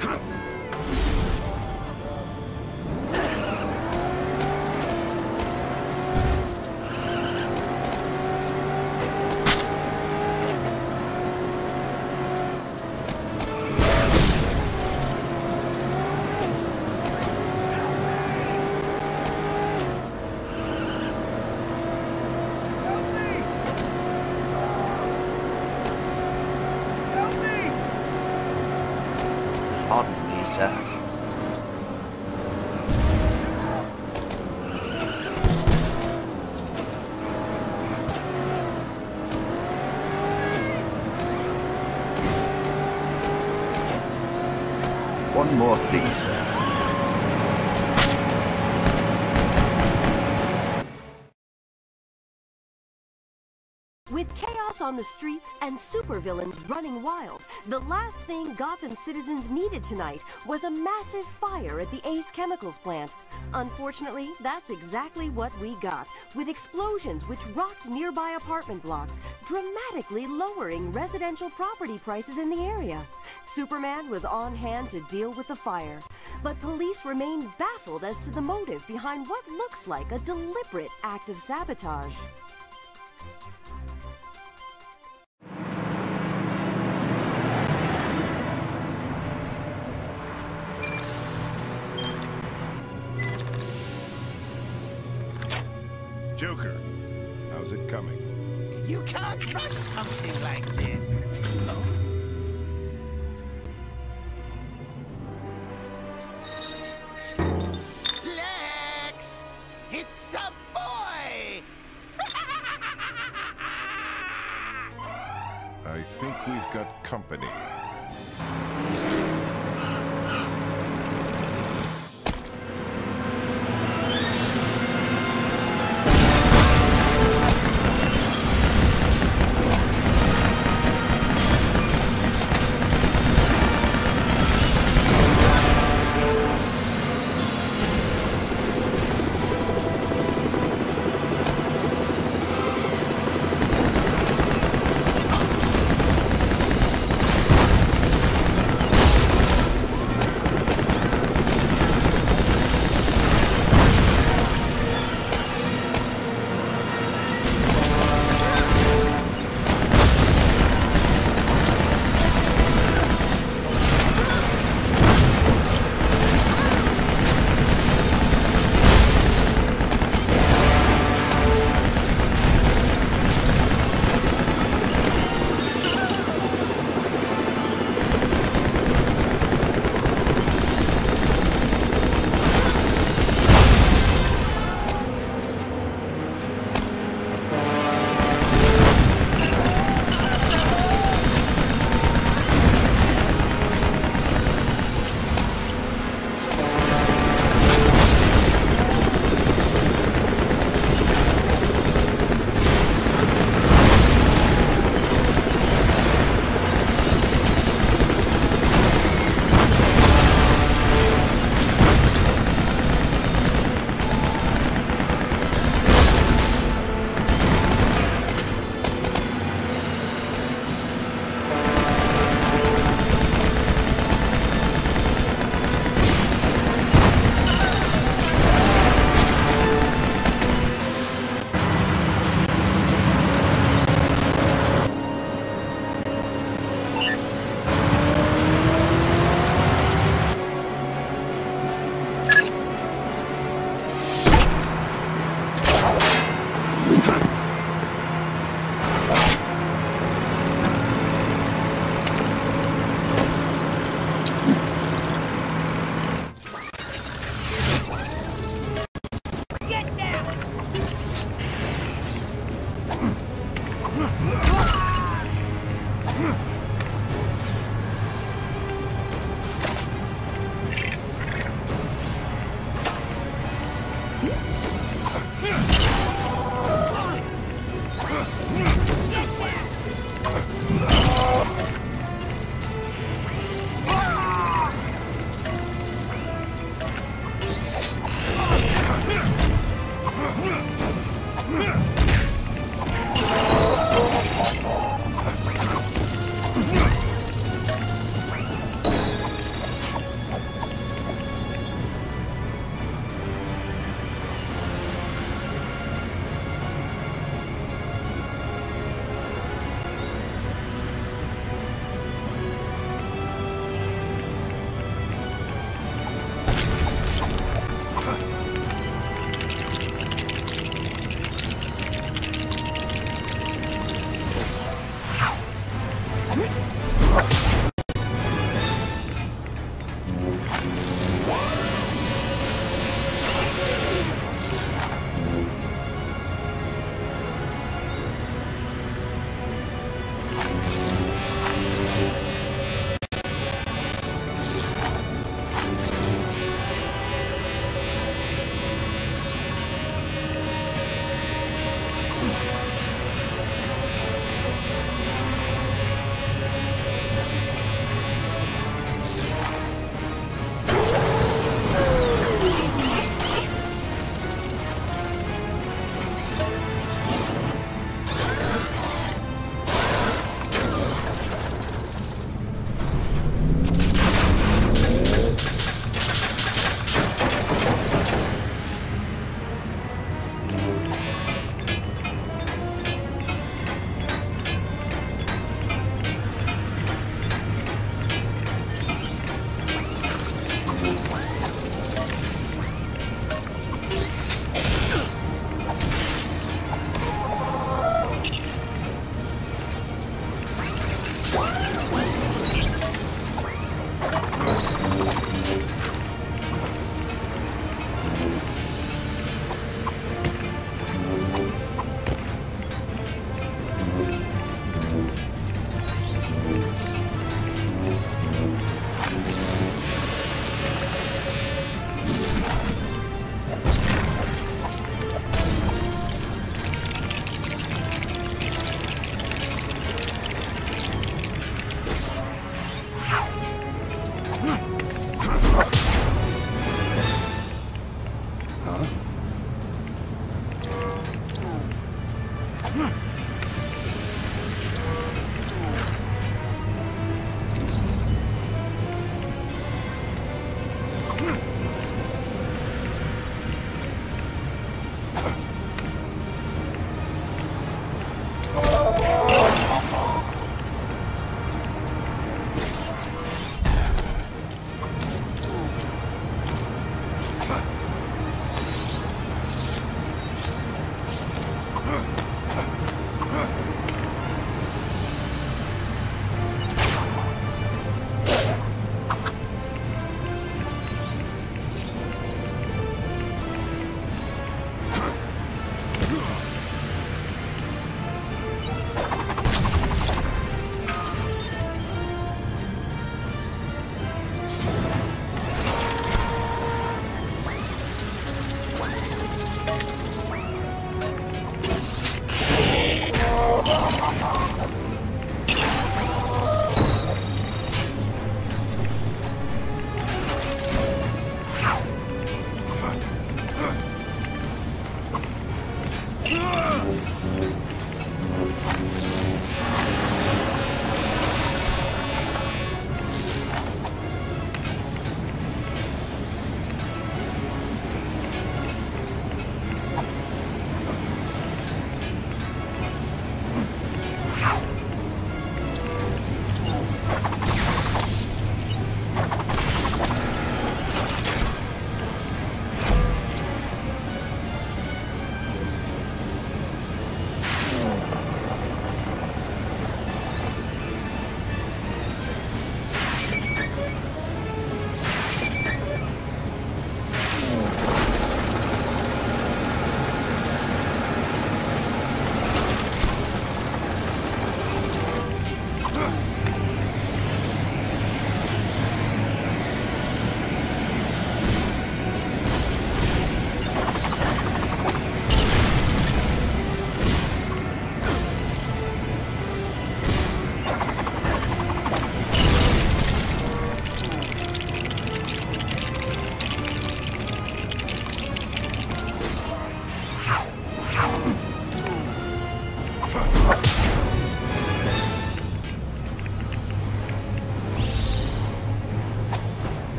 看。One more, please, sir. Chaos on the streets and supervillains running wild, the last thing Gotham citizens needed tonight was a massive fire at the Ace Chemicals plant. Unfortunately, that's exactly what we got, with explosions which rocked nearby apartment blocks, dramatically lowering residential property prices in the area. Superman was on hand to deal with the fire, but police remain baffled as to the motive behind what looks like a deliberate act of sabotage. You something like this. Oh, Lex! It's a boy! I think we've got company.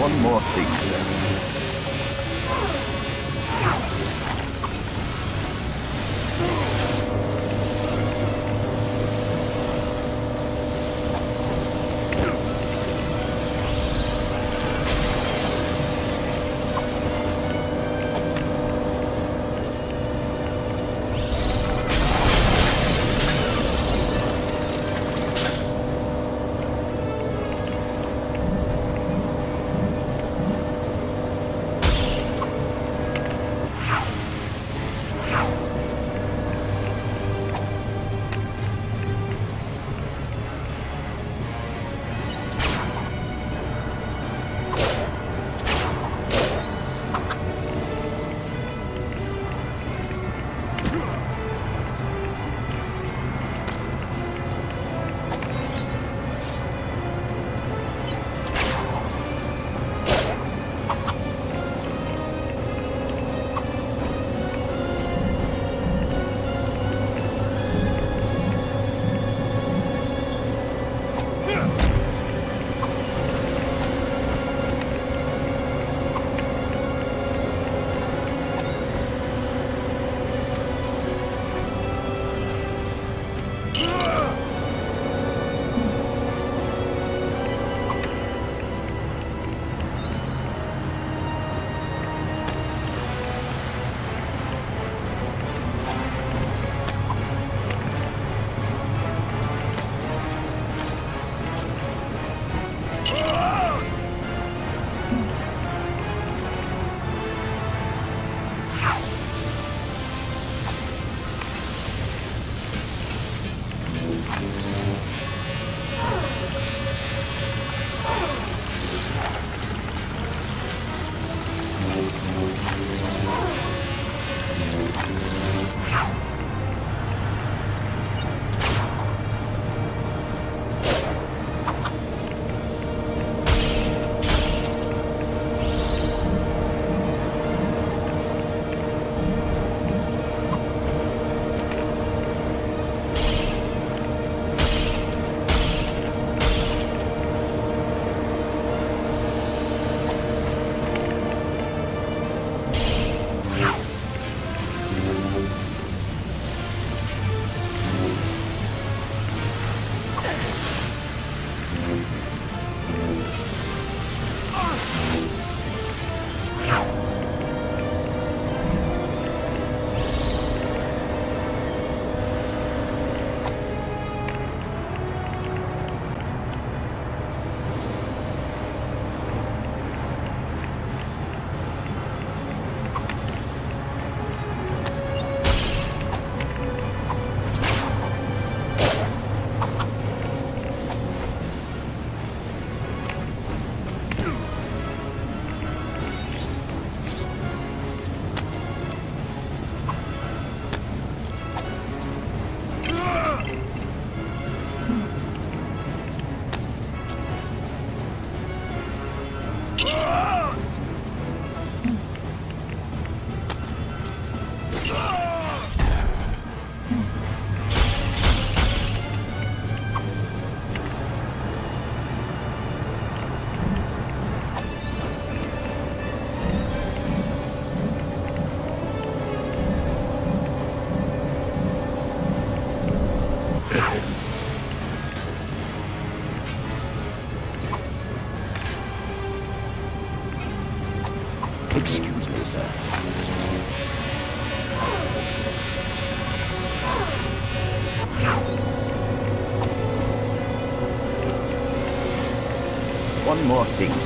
One more thing, sir. More thing,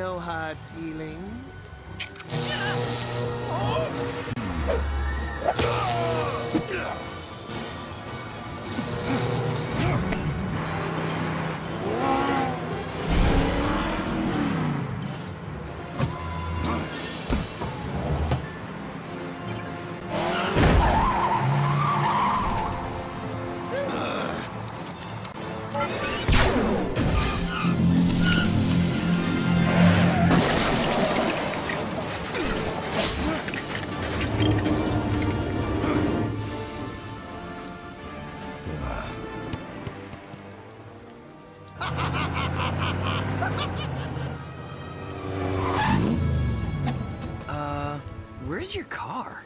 No hard feelings. Where's your car?